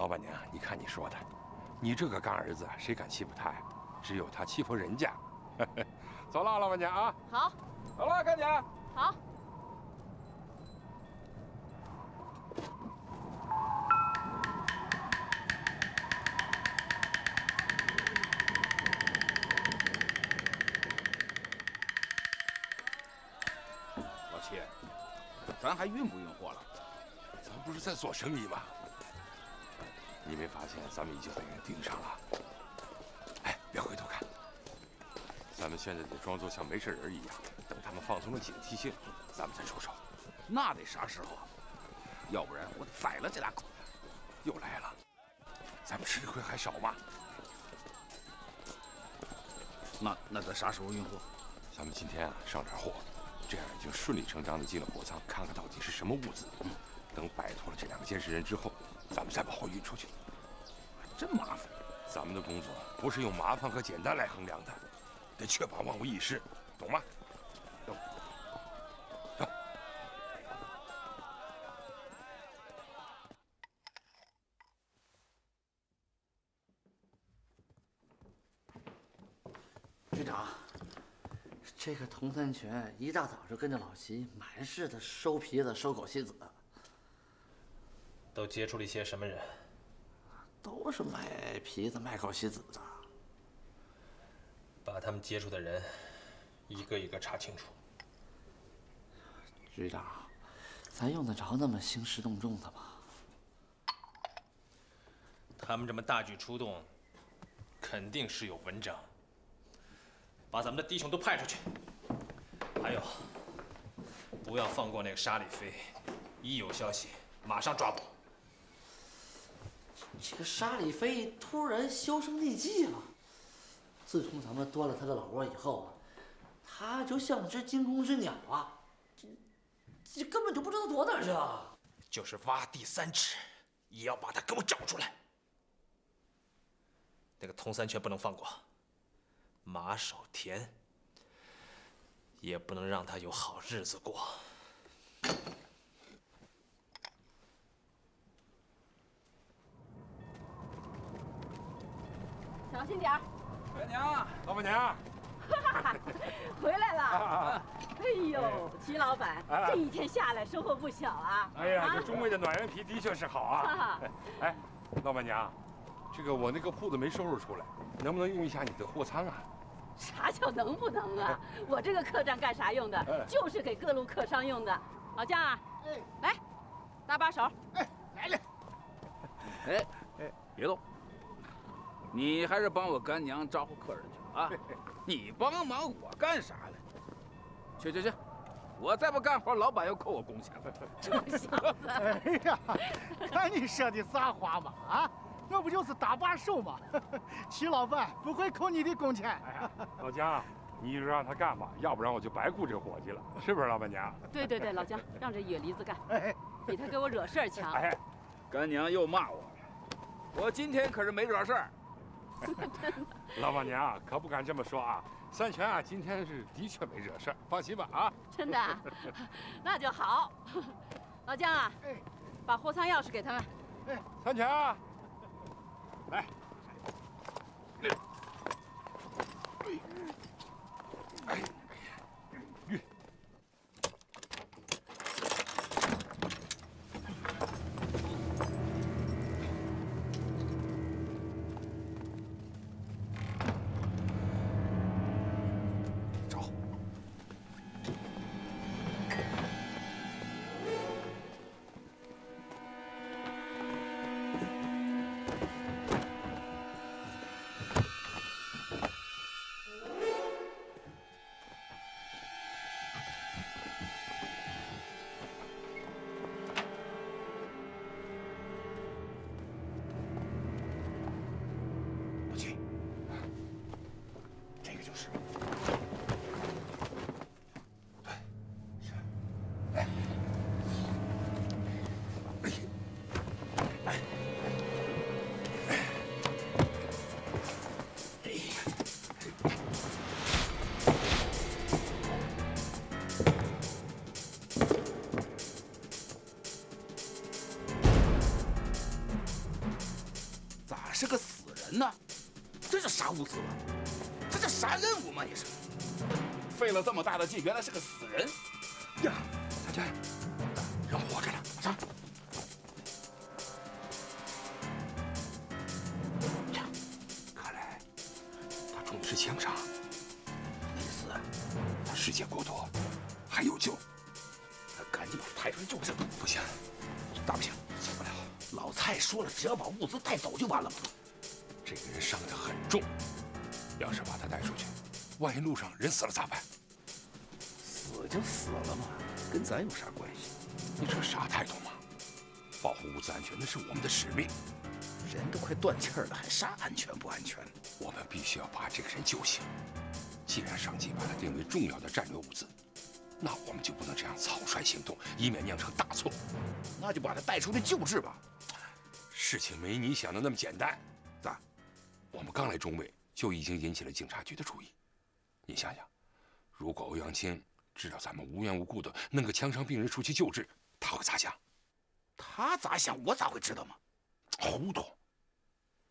老板娘，你看你说的，你这个干儿子谁敢欺负他呀？只有他欺负人家。走了，老板娘啊。好。走了，干娘。好。老七，咱还运不运货了？咱不是在做生意吗？你没发现咱们已经被人盯上了？哎，别回头看。咱们现在得装作像没事人一样，等他们放松了警惕性，咱们再出手。那得啥时候啊？要不然我宰了这俩狗！又来了，咱们吃亏还少吗？那那咱啥时候运货？咱们今天啊上点货，这样就顺理成章的进了货仓，看看到底是什么物资。等摆脱了这两个监视人之后，咱们再把货运出去。真麻烦，咱们的工作不是用麻烦和简单来衡量的，得确保万无一失，懂吗？走，走。局长，这个童三全一大早就跟着老齐满市的收皮子、收狗西子，都接触了一些什么人？都是卖皮子、卖狗西子的。把他们接触的人一个一个查清楚。局长，咱用得着那么兴师动众的吗？他们这么大举出动，肯定是有文章。把咱们的弟兄都派出去。还有，不要放过那个沙里飞，一有消息马上抓捕。这个沙里飞突然销声匿迹了。自从咱们端了他的老窝以后啊，他就像只惊弓之鸟啊，这这根本就不知道躲哪儿去啊。就是挖地三尺，也要把他给我找出来。那个童三全不能放过，马守田也不能让他有好日子过。小心点儿。干娘，老板娘，回来了。哎呦，齐老板，这一天下来收获不小啊。哎呀，这中卫的暖羊皮的确是好啊。哎，老板娘，这个我那个铺子没收拾出来，能不能用一下你的货仓啊？啥叫能不能啊？我这个客栈干啥用的？就是给各路客商用的。老姜啊，哎，来，搭把手。哎，来了。哎哎，别动。你还是帮我干娘招呼客人去啊！你帮忙我干啥了？去去去！我再不干活，老板要扣我工钱了。这小子！哎呀，看你说的啥话嘛！啊，那不就是打把手吗？齐老板不会扣你的工钱。哎呀，老姜，你就让他干吧，要不然我就白雇这伙计了，是不是，老板娘？对对对，老姜，让这野驴子干，比他给我惹事儿强。哎，干娘又骂我了，我今天可是没惹事儿。老板娘可不敢这么说啊！三全啊，今天是的确没惹事儿，放心吧啊！真的，那就好。老姜啊，把货仓钥匙给他们。三全啊，来。哎，就是咋是个死人呢？这叫啥物资啊？啥任务吗？你是费了这么大的劲，原来是个死人呀！大家，人活着呢，上！呀，看来他中的是枪杀，没死，他失血过多，还有救。赶紧把他抬出来救治！不行，咋不行？走不了。老蔡说了，只要把物资带走就完了吗？这个人伤得很重，要是把他带出去，万一路上人死了咋办？死就死了嘛，跟咱有啥关系？你这啥态度嘛？保护物资安全那是我们的使命。人都快断气儿了，还啥安全不安全？我们必须要把这个人救醒。既然上级把他定为重要的战略物资，那我们就不能这样草率行动，以免酿成大错。那就把他带出去救治吧。事情没你想的那么简单。咋？我们刚来中卫，就已经引起了警察局的注意。你想想，如果欧阳青知道咱们无缘无故的弄个枪伤病人出去救治，他会咋想？他咋想？我咋会知道吗？糊涂！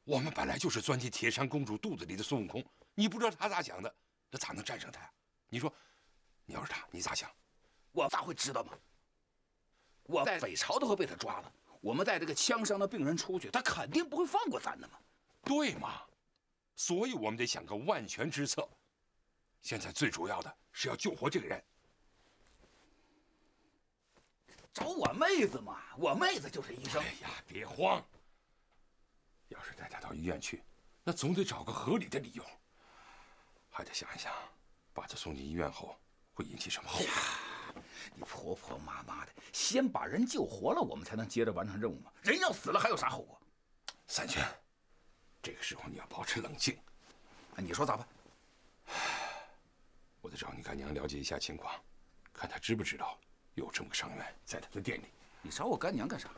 我们本来就是钻进铁扇公主肚子里的孙悟空，你不知道他咋想的，那咋能战胜他呀？你说，你要是他，你咋想？我咋会知道吗？我在北朝都会被他抓了，我们带这个枪伤的病人出去，他肯定不会放过咱的嘛。对嘛？所以我们得想个万全之策。现在最主要的是要救活这个人。找我妹子嘛，我妹子就是医生。哎呀，别慌。要是带她到医院去，那总得找个合理的理由。还得想一想，把她送进医院后会引起什么后果。你婆婆妈妈的，先把人救活了，我们才能接着完成任务嘛。人要死了，还有啥后果？三全，这个时候你要保持冷静。你说咋办？我得找你干娘了解一下情况，看她知不知道有这么个伤员在她的店里。你找我干娘干啥？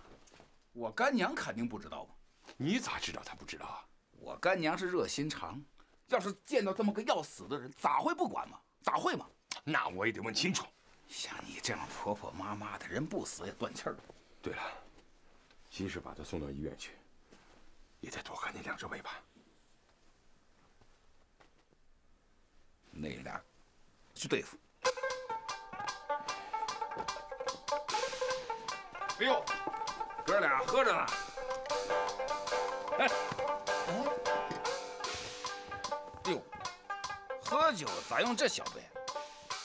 我干娘肯定不知道吧？你咋知道她不知道啊？我干娘是热心肠，要是见到这么个要死的人，咋会不管嘛？咋会嘛？那我也得问清楚。像你这样婆婆妈妈的人，不死也断气儿了。对了，及时把她送到医院去，也得多看那两只尾巴。那俩去对付。哎呦，哥俩喝着呢。哎，哎呦，喝酒咋用这小杯？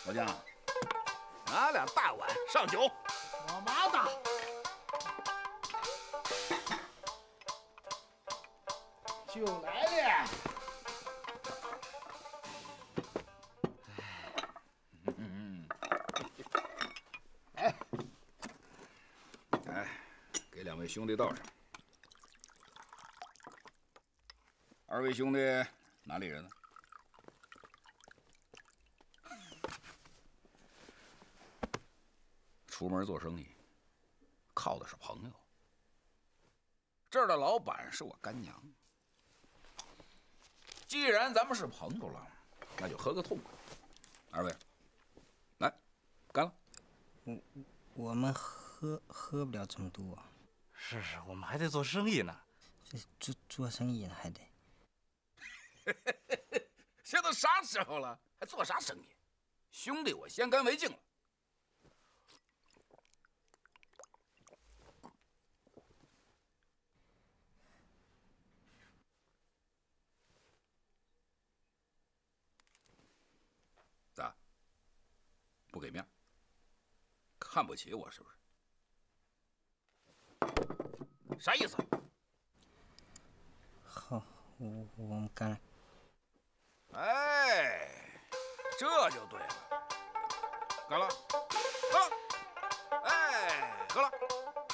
老姜，拿俩大碗上酒。酒来了。哎，哎，给两位兄弟倒上。二位兄弟哪里人呢？出门做生意，靠的是朋友。这儿的老板是我干娘。既然咱们是朋友了，那就喝个痛快。二位，来，干了。我我们喝喝不了这么多。是是，我们还得做生意呢。这做做生意呢还得。这都啥时候了，还做啥生意？兄弟，我先干为敬了。咋？不给面？看不起我是不是？啥意思？好，我我们干了。哎，这就对了。干了，干了。哎，喝了，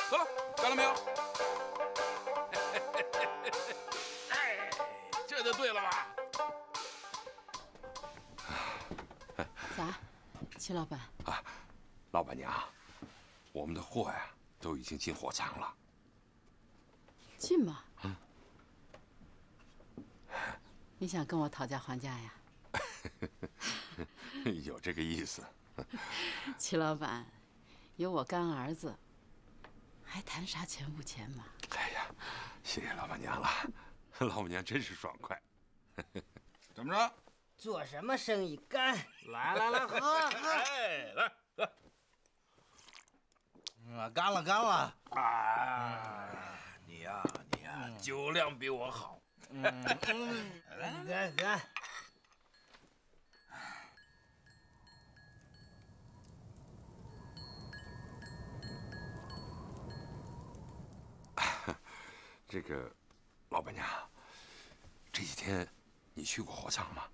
喝了，干了没有？哎，这就对了吧？齐老板？啊，老板娘，我们的货呀都已经进货仓了。进吗？嗯。你想跟我讨价还价呀？有这个意思。齐老板，有我干儿子，还谈啥钱不钱嘛？哎呀，谢谢老板娘了。老板娘真是爽快。怎么着？做什么生意干？来来来，喝 喝。哎，来喝。嗯，干了干了。啊，你呀你呀，酒量比我好。嗯嗯，干干。这个，老板娘，这几天你去过火葬吗？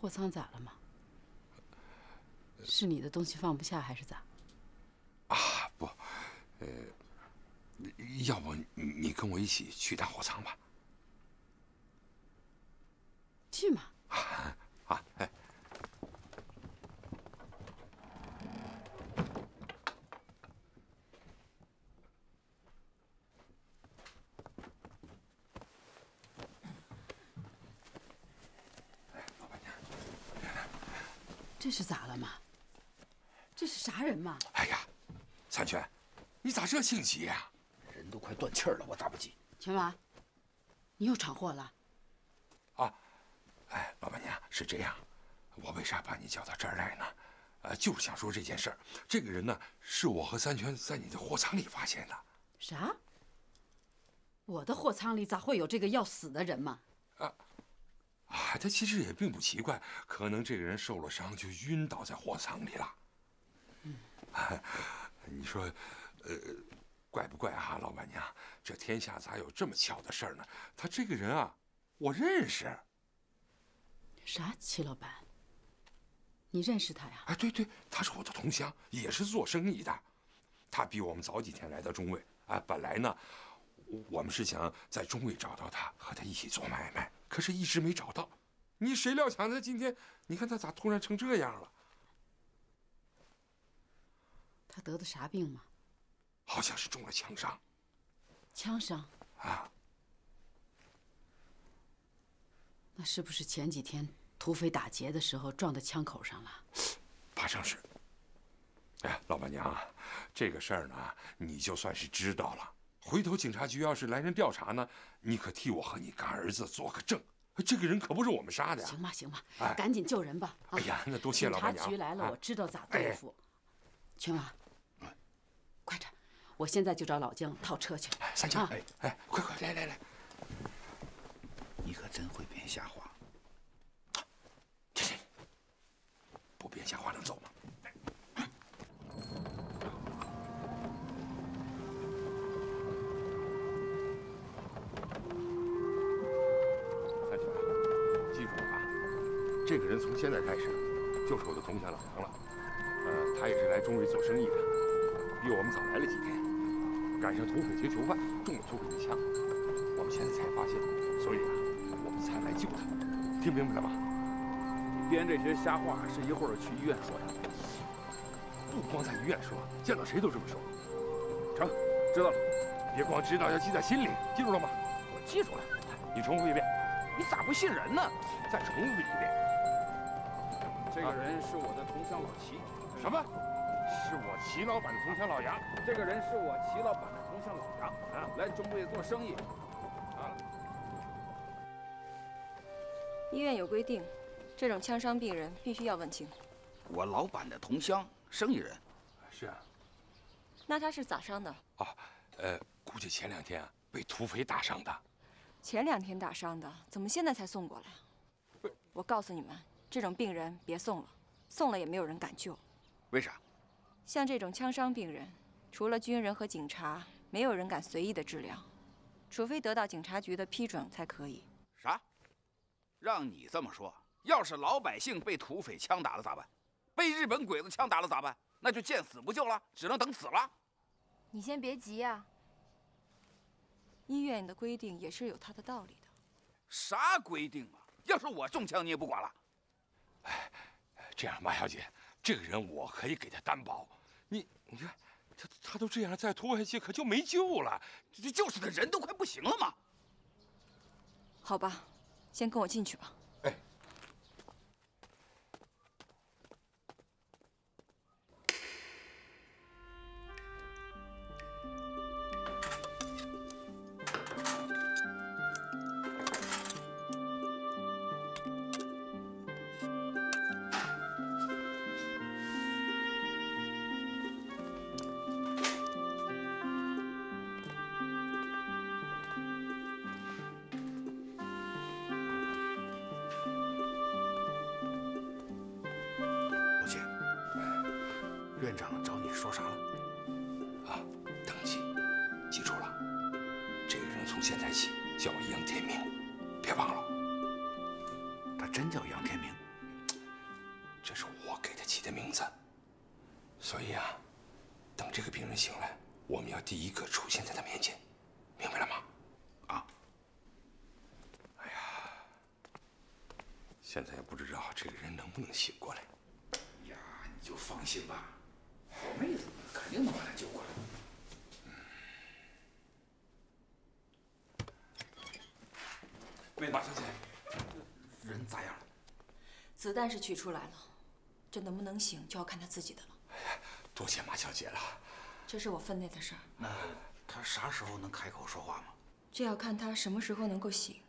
货仓咋了嘛？是你的东西放不下还是咋？啊不，呃，要不你跟我一起去趟货仓吧？去嘛。啊，哎。这是咋了嘛？这是啥人嘛？哎呀，三全，你咋这性急呀？人都快断气了，我咋不急？全娃，你又闯祸了。啊，哎，老板娘是这样，我为啥把你叫到这儿来呢？呃，就是想说这件事儿。这个人呢，是我和三全在你的货仓里发现的。啥？我的货仓里咋会有这个要死的人嘛？啊。啊，他其实也并不奇怪，可能这个人受了伤就晕倒在货仓里了。嗯，你说，呃，怪不怪啊，老板娘？这天下咋有这么巧的事儿呢？他这个人啊，我认识。啥？齐老板？你认识他呀？哎，对对，他是我的同乡，也是做生意的。他比我们早几天来到中卫。啊，本来呢，我们是想在中卫找到他，和他一起做买卖。可是，一直没找到。你谁料想他今天？你看他咋突然成这样了？他得的啥病吗？好像是中了枪伤。枪伤？啊。那是不是前几天土匪打劫的时候撞到枪口上了？怕像是。哎，老板娘，这个事儿呢，你就算是知道了。回头警察局要是来人调查呢，你可替我和你干儿子做个证。这个人可不是我们杀的呀！行吧，行吧，赶紧救人吧！哎呀，那多谢老板娘。警察局来了，我知道咋对付。全娃，我现在就找老姜套车去。三强，哎哎，快快来来来！你可真会编瞎话。不编瞎话能走吗？三强，记住啊这个人从现在开始就是我的同乡老杨了，呃，他也是来中瑞做生意的，比我们早来了几天，赶上土匪劫囚犯中了土匪的枪，我们现在才发现，所以啊，我们才来救他，听明白了吗？你编这些瞎话是一会儿去医院说的，不光在医院说，见到谁都这么说。成，知道了，别光知道，要记在心里，记住了吗？我记住了。你重复一遍。你咋不信人呢？再重复一遍。这个人是我的同乡老齐。什么？是我齐老板的同乡老杨。这个人是我齐老板的同乡老杨啊，来中卫做生意。啊。医院有规定，这种枪伤病人必须要问清。我老板的同乡，生意人。是啊。那他是咋伤的？哦，呃，估计前两天啊被土匪打伤的。前两天打伤的，怎么现在才送过来？我告诉你们。这种病人别送了，送了也没有人敢救。为啥？像这种枪伤病人，除了军人和警察，没有人敢随意的治疗，除非得到警察局的批准才可以。啥？让你这么说，要是老百姓被土匪枪打了咋办？被日本鬼子枪打了咋办？那就见死不救了，只能等死了。你先别急呀。医院的规定也是有它的道理的。啥规定啊？要是我中枪，你也不管了？哎，这样，马小姐，这个人我可以给他担保。你，你看，他他都这样了，再拖下去可就没救了。这就是他人都快不行了嘛。好吧，先跟我进去吧。弹是取出来了，这能不能醒就要看他自己的了。多谢马小姐了。这是我分内的事儿。那他啥时候能开口说话吗？这要看他什么时候能够醒。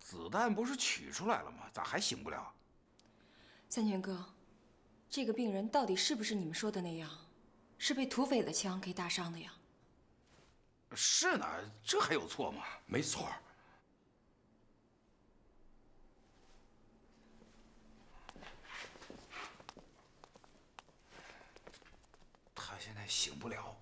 子弹不是取出来了吗？咋还醒不了？三全哥，这个病人到底是不是你们说的那样，是被土匪的枪给打伤的呀？是呢，这还有错吗？没错。醒不了，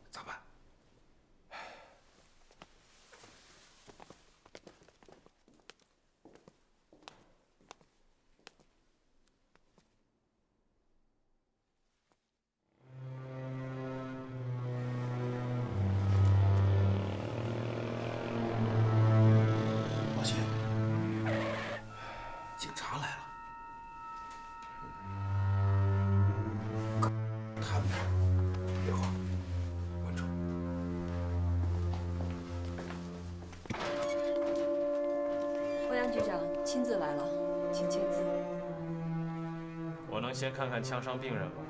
看看枪伤病人吧？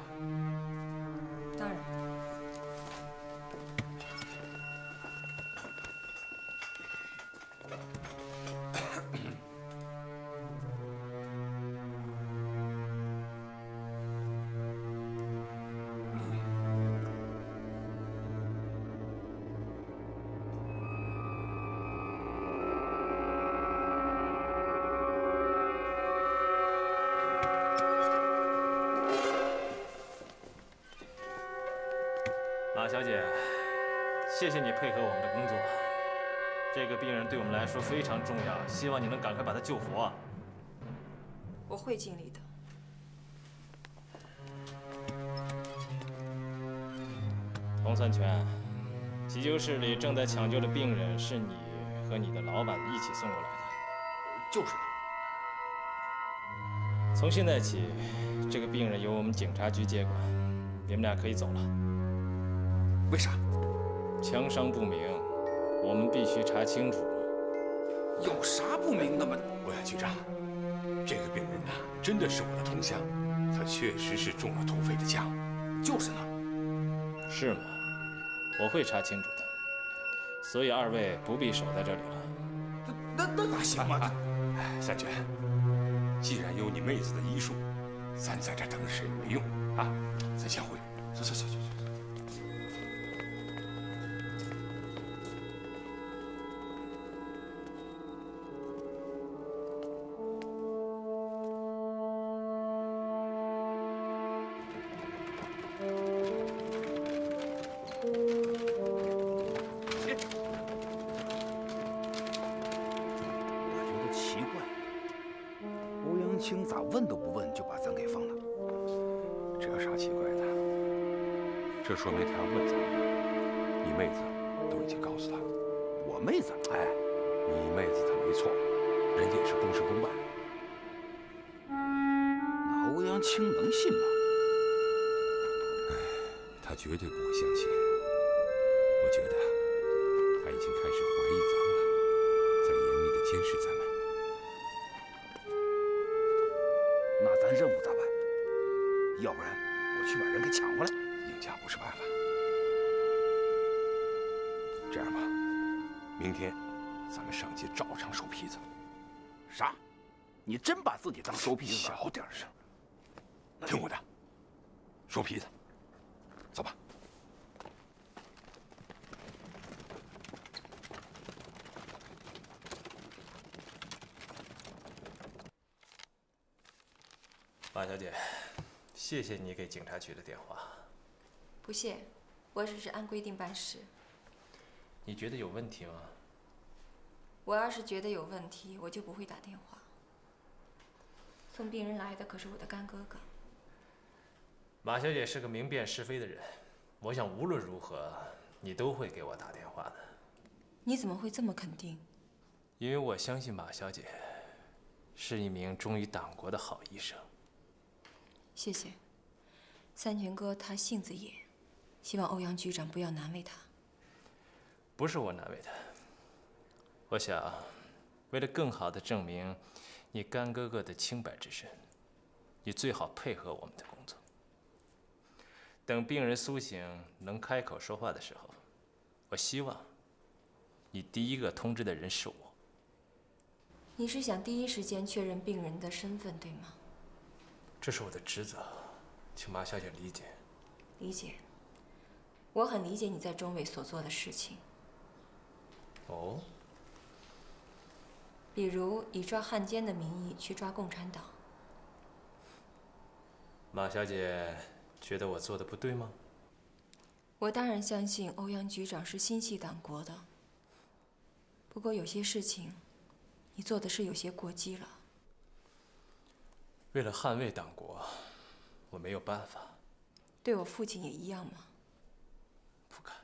谢谢你配合我们的工作。这个病人对我们来说非常重要，希望你能赶快把他救活。我会尽力的。洪三全，急救室里正在抢救的病人是你和你的老板一起送过来的。就是的。从现在起，这个病人由我们警察局接管，你们俩可以走了。为啥？枪伤不明，我们必须查清楚。有啥不明的吗？欧阳局长，这个病人呐，真的是我的同乡，他确实是中了土匪的枪。就是呢。是吗？我会查清楚的。所以二位不必守在这里了。那那那哪行啊？三全，既然有你妹子的医术，咱在这等谁也没用啊！咱先回，走走走走问都不问就把咱给放了？这有啥奇怪的？这说明他要问咱们，你妹子都已经告诉他了。我妹子？哎，你妹子她没错，人家也是公事公办。那欧阳青能信吗？哎，他绝对不会相信。抢回来。应家不是办法。这样吧，明天咱们上街照常收坯子。啥？你真把自己当收坯子？小点声，听我的，收坯子，走吧。马小姐，谢谢你给警察局的电话。不谢，我只是按规定办事。你觉得有问题吗？我要是觉得有问题，我就不会打电话。送病人来的可是我的干哥哥。马小姐是个明辨是非的人，我想无论如何，你都会给我打电话的。你怎么会这么肯定？因为我相信马小姐是一名忠于党国的好医生。谢谢。三全哥他性子野，希望欧阳局长不要难为他。不是我难为他，我想，为了更好的证明你干哥哥的清白之身，你最好配合我们的工作。等病人苏醒能开口说话的时候，我希望你第一个通知的人是我。你是想第一时间确认病人的身份，对吗？这是我的职责，请马小姐理解。理解。我很理解你在中委所做的事情。哦。比如以抓汉奸的名义去抓共产党。马小姐觉得我做的不对吗？我当然相信欧阳局长是心系党国的。不过有些事情，你做的是有些过激了。为了捍卫党国，我没有办法。对我父亲也一样吗？不敢。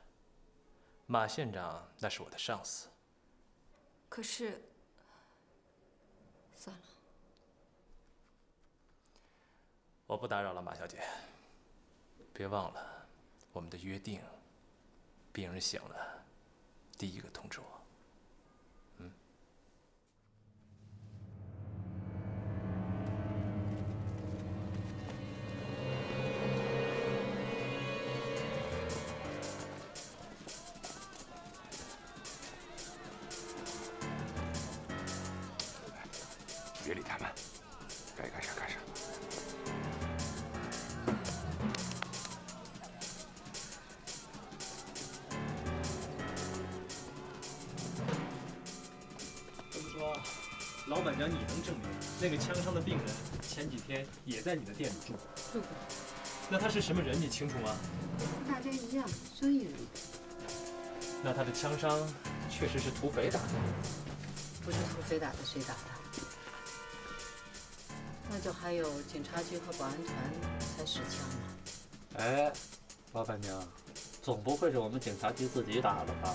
马县长那是我的上司。可是，算了。我不打扰了，马小姐。别忘了我们的约定。病人醒了，第一个通知我。天也在你的店里住？住过。那他是什么人？你清楚吗？大家一样，生意人。那他的枪伤确实是土匪打的？不是土匪打的，谁打的？那就还有警察局和保安团才使枪吗。哎，老板娘，总不会是我们警察局自己打的吧？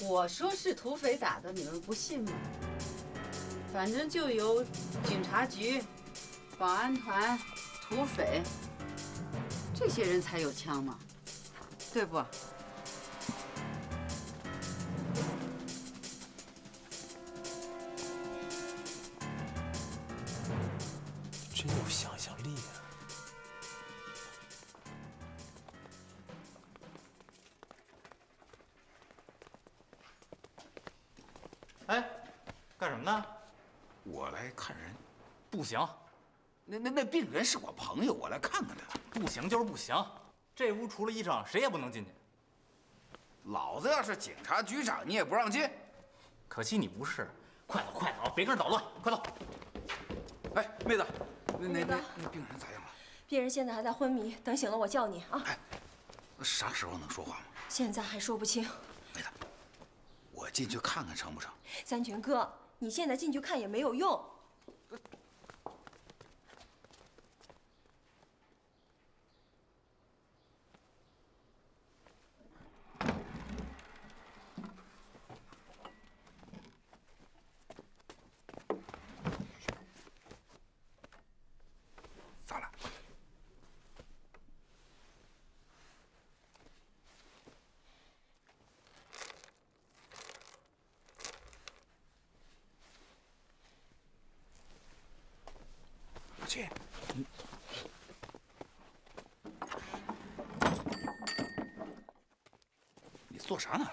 我说是土匪打的，你们不信吗？反正就有警察局、保安团、土匪这些人才有枪嘛，对不？病人是我朋友，我来看看他。不行就是不行，这屋除了医生谁也不能进去。老子要是警察局长，你也不让进。可惜你不是。快走快走，别跟人捣乱，快走。哎，妹子，那那那那病人咋样了？病人现在还在昏迷，等醒了我叫你啊。哎，啥时候能说话吗？现在还说不清。妹子，我进去看看成不成？三全哥，你现在进去看也没有用。咋了？老七，你做啥呢？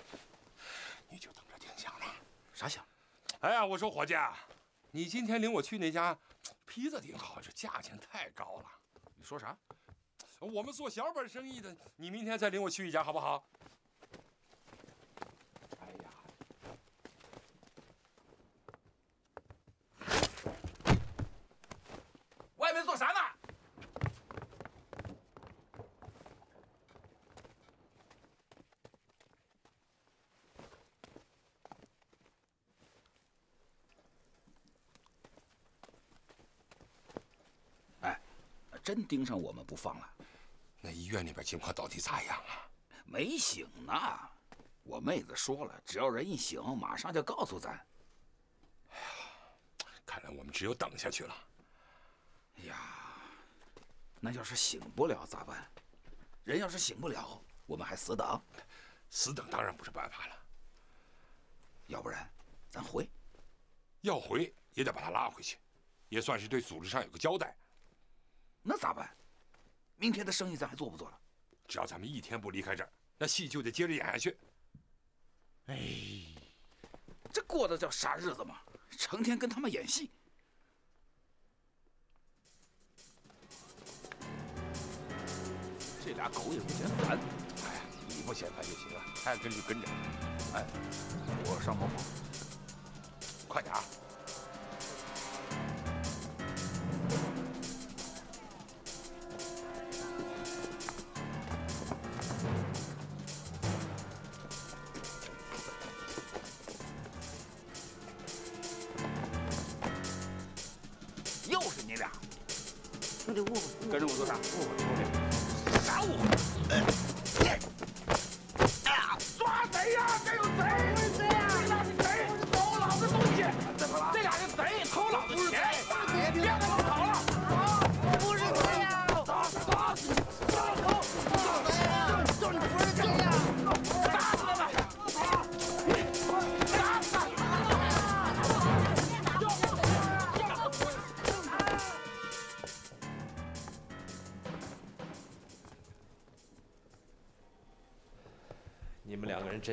你就等着听响了。啥响？哎呀，我说伙计，你今天领我去那家披萨挺好，这价钱太高了。你说啥？我们做小本生意的，你明天再领我去一家好不好？哎呀，外面做啥呢？真盯上我们不放了。那医院那边情况到底咋样啊？没醒呢。我妹子说了，只要人一醒，马上就告诉咱。哎呀，看来我们只有等下去了。哎呀，那要是醒不了咋办？人要是醒不了，我们还死等？死等当然不是办法了。要不然，咱回。要回也得把他拉回去，也算是对组织上有个交代。那咋办？明天的生意咱还做不做了？只要咱们一天不离开这儿，那戏就得接着演下去。哎，这过的叫啥日子嘛？成天跟他们演戏。这俩狗也不嫌烦。哎呀，你不嫌烦就行了，爱跟就跟着。哎，我上跑跑，快点啊！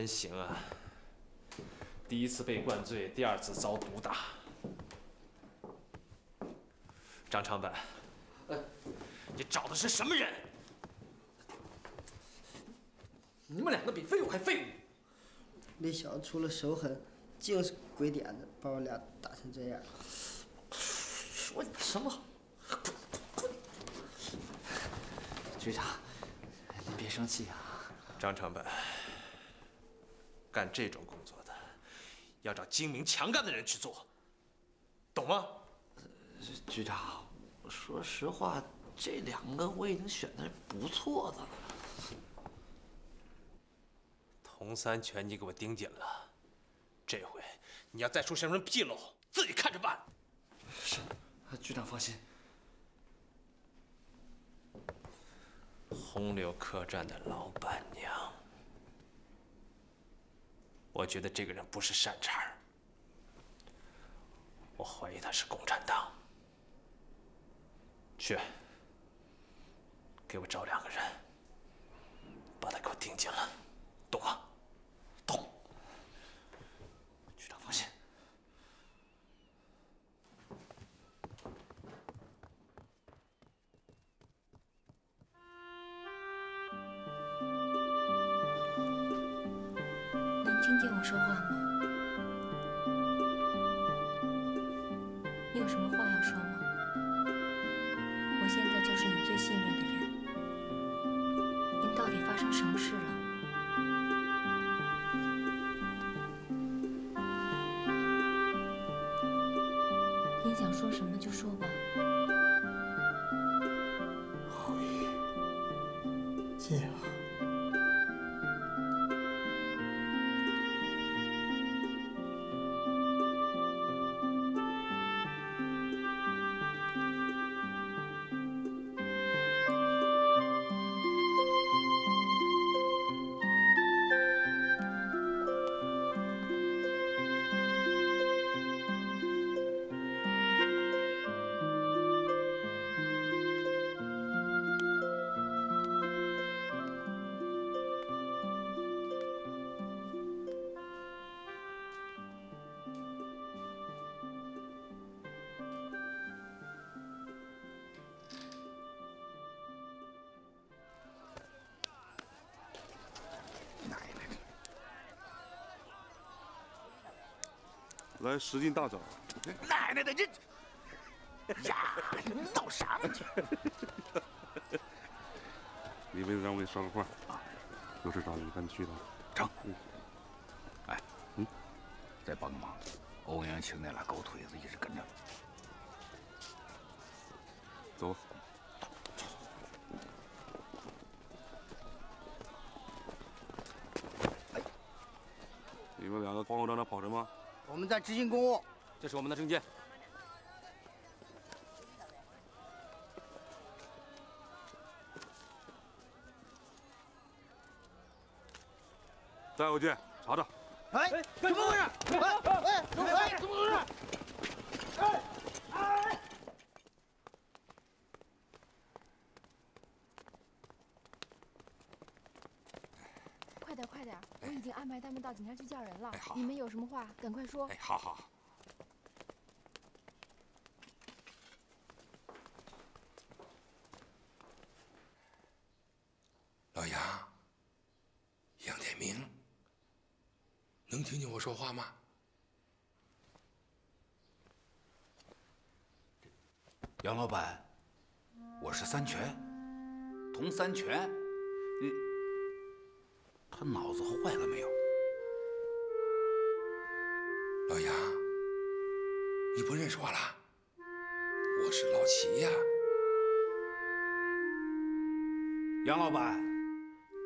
真行啊！第一次被灌醉，第二次遭毒打。张长本，你找的是什么人？你们两个比废物还废物！那小子除了手狠，净是鬼点子，把我俩打成这样。说你什么好？局长，您别生气啊。张长本，干这种工作的，要找精明强干的人去做，懂吗？局长，说实话，这两个我已经选的不错的了。童三全你给我盯紧了，这回你要再出什么纰漏，自己看着办。是，局长放心。红柳客栈的老板娘，我觉得这个人不是善茬儿，我怀疑他是共产党。去，给我找两个人，把他给我盯紧了，懂吗？来十斤大枣。奶奶的这呀，你闹啥呢你？李卫让我给你捎个话啊，有事找你，赶紧去趟。成。哎，嗯，再帮个忙，欧阳青那俩狗腿子一直跟着。走。黄河站那跑什么？我们在执行公务。这是我们的证件。带回去查查。哎，怎么回事？哎哎，怎么回事？怎么回事？哎哎！快点快点！我已经安排他们到警察局叫人了。哎好你们有什么话赶快说。哎，好好。老杨，杨天明，能听见我说话吗？杨老板，我是三全，童三全，脑子坏了没有？老杨，你不认识我了？我是老齐呀、杨老板，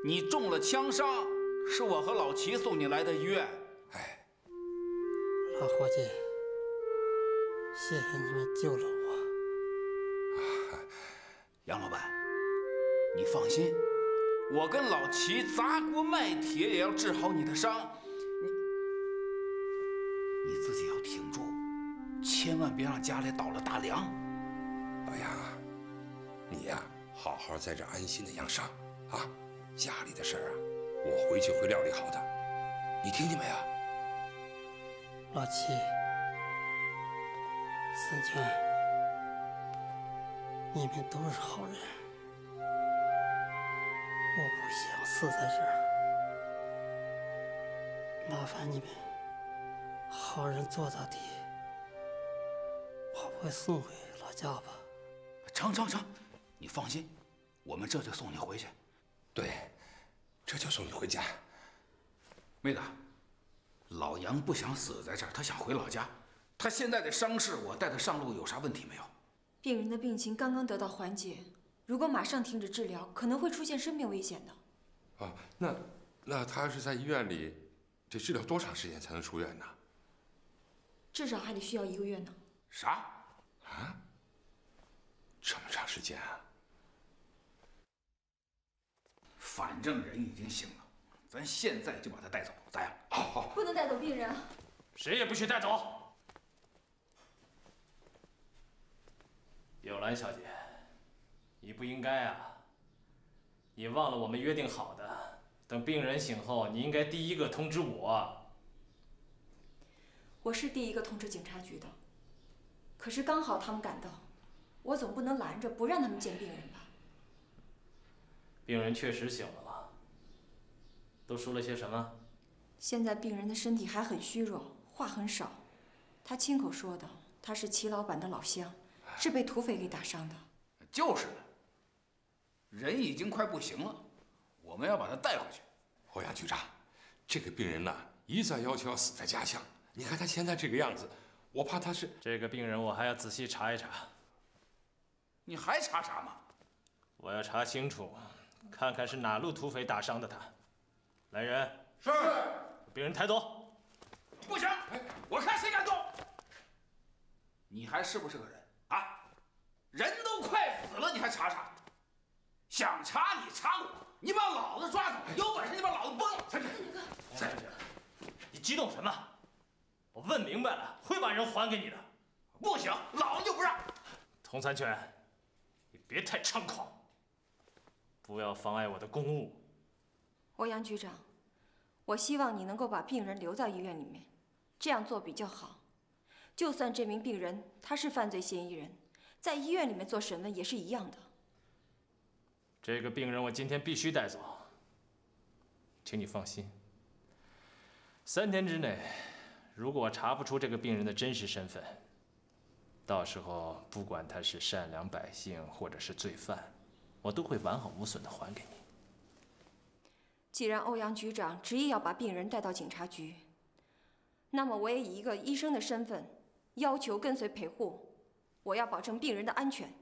你中了枪伤，是我和老齐送你来的医院。哎老伙计，谢谢你们救了我。杨老板，你放心，我跟老齐砸锅卖铁也要治好你的伤。你你自己要挺住，千万别让家里倒了大梁。老杨啊，你呀、好好在这安心的养伤啊。家里的事儿啊，我回去会料理好的。你听见没有？老齐，三军，你们都是好人，我不想死在这儿。麻烦你们，好人做到底，把我送回老家吧。成成成，你放心，我们这就送你回去。对，这就送你回家。妹子，老杨不想死在这儿，他想回老家。他现在的伤势，我带他上路有啥问题没有？病人的病情刚刚得到缓解，如果马上停止治疗，可能会出现生命危险的。啊，那那他要是在医院里，得治疗多长时间才能出院呢？至少还得需要一个月呢。啥？啊？这么长时间啊？反正人已经醒了，咱现在就把他带走，咋样？好好。不能带走病人啊！谁也不许带走。有兰小姐，你不应该啊！你忘了我们约定好的，等病人醒后，你应该第一个通知我。我是第一个通知警察局的，可是刚好他们赶到，我总不能拦着不让他们见病人吧？病人确实醒了吧？都说了些什么？现在病人的身体还很虚弱，话很少。他亲口说的，他是齐老板的老乡，是被土匪给打伤的。就是的，人已经快不行了，我们要把他带回去。欧阳局长，这个病人呢，一再要求要死在家乡。你看他现在这个样子，我怕他是这个病人，我还要仔细查一查。你还查啥嘛？我要查清楚，看看是哪路土匪打伤的他。来人，是。把病人抬走。不行，我看谁敢动。你还是不是个人啊？人都快死了，你还查啥？想查你查我，你把老子抓走，有本事你把老子崩了！三姐，三姐，你激动什么？我问明白了，会把人还给你的。不行，老子就不让。童三全，你别太猖狂，不要妨碍我的公务。欧阳局长，我希望你能够把病人留在医院里面，这样做比较好。就算这名病人他是犯罪嫌疑人，在医院里面做审问也是一样的。这个病人我今天必须带走，请你放心。三天之内，如果我查不出这个病人的真实身份，到时候不管他是善良百姓或者是罪犯，我都会完好无损的还给你。既然欧阳局长执意要把病人带到警察局，那么我也以一个医生的身份，要求跟随陪护，我要保证病人的安全。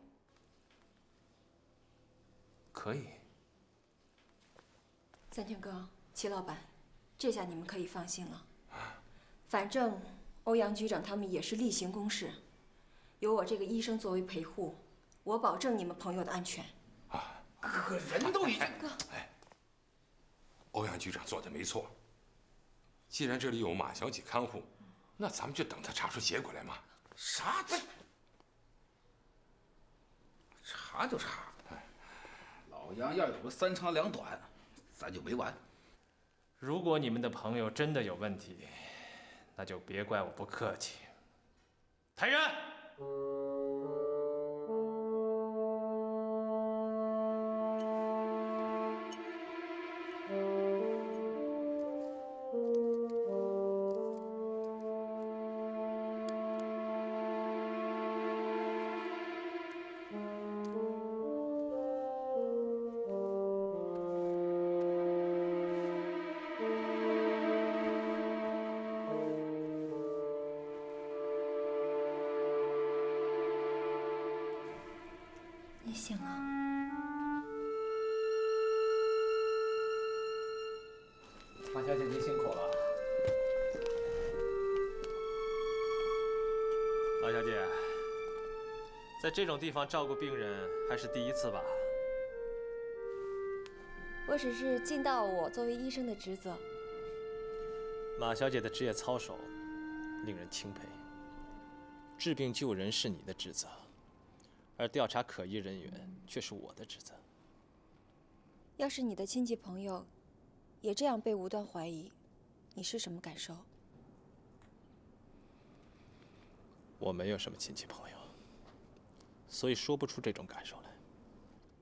可以。三全哥，齐老板，这下你们可以放心了。反正欧阳局长他们也是例行公事，有我这个医生作为陪护，我保证你们朋友的安全。啊，可，人都已经……哥，欧阳局长做的没错。既然这里有马小姐看护，那咱们就等他查出结果来嘛。啥？查就查。老杨要有个三长两短，咱就没完。如果你们的朋友真的有问题，那就别怪我不客气。抬人。这种地方照顾病人还是第一次吧？我只是尽到我作为医生的职责。马小姐的职业操守令人钦佩。治病救人是你的职责，而调查可疑人员却是我的职责。要是你的亲戚朋友也这样被无端怀疑，你是什么感受？我没有什么亲戚朋友，所以说不出这种感受来。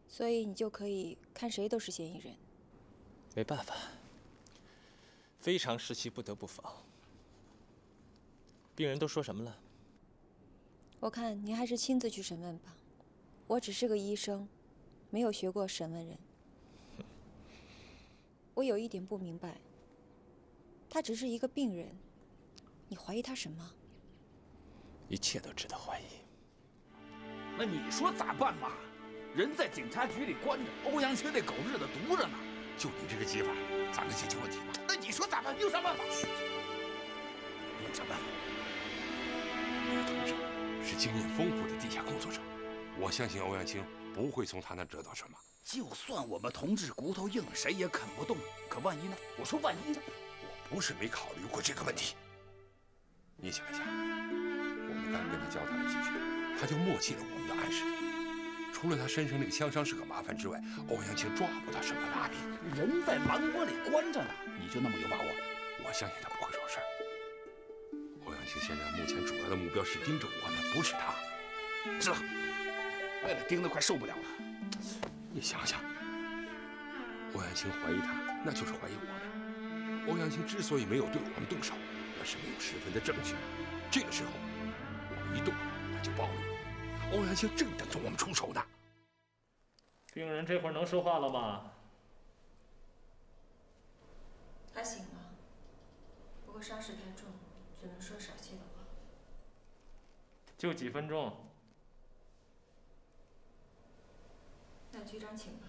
所以你就可以看谁都是嫌疑人。没办法，非常时期不得不防。病人都说什么了？我看您还是亲自去审问吧。我只是个医生，没有学过审问人。我有一点不明白，他只是一个病人，你怀疑他什么？一切都值得怀疑。那你说咋办嘛？人在警察局里关着，欧阳青那狗日的毒着呢。就你这个计法，咋能解决问题嘛？那你说咋办？你有啥办法？你有啥办法？这个同志是经验丰富的地下工作者，我相信欧阳青不会从他那得到什么。就算我们同志骨头硬，谁也啃不动。可万一呢？我说万一呢？我不是没考虑过这个问题。你想一想，我们刚跟他交谈了几句，他就默契了我们的暗示。除了他身上那个枪伤是个麻烦之外，欧阳青抓不到什么把柄。人在狼窝里关着呢，你就那么有把握？我相信他不会惹事儿。欧阳青现在目前主要的目标是盯着我们，不是他。知道。为了盯得快受不了了。你想想，欧阳青怀疑他，那就是怀疑我们。欧阳青之所以没有对我们动手，那是没有十分的证据。这个时候，我们一动，他就暴露了。欧阳青正等着我们出手呢。病人这会儿能说话了吗？他醒了，不过伤势太重，只能说少些的话。就几分钟。那局长请吧。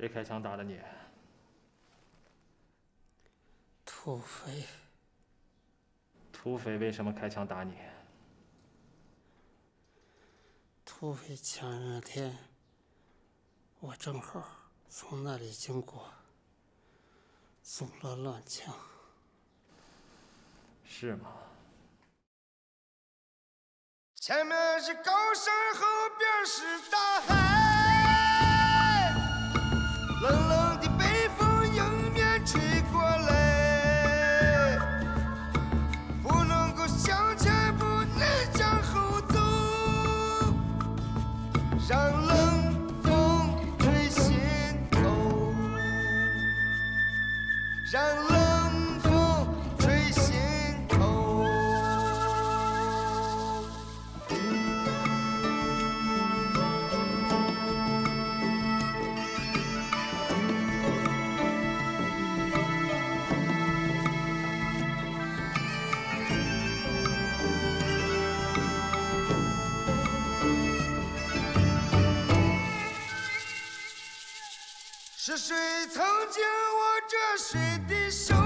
谁开枪打的你？土匪。土匪为什么开枪打你？土匪枪刃那天，我正好从那里经过，中了乱枪。是吗？前面是高山，后边是大海，冷冷的北风迎面吹过来，不能够向前，不能向后走，让冷风吹心头，让冷是谁曾经握着谁的手？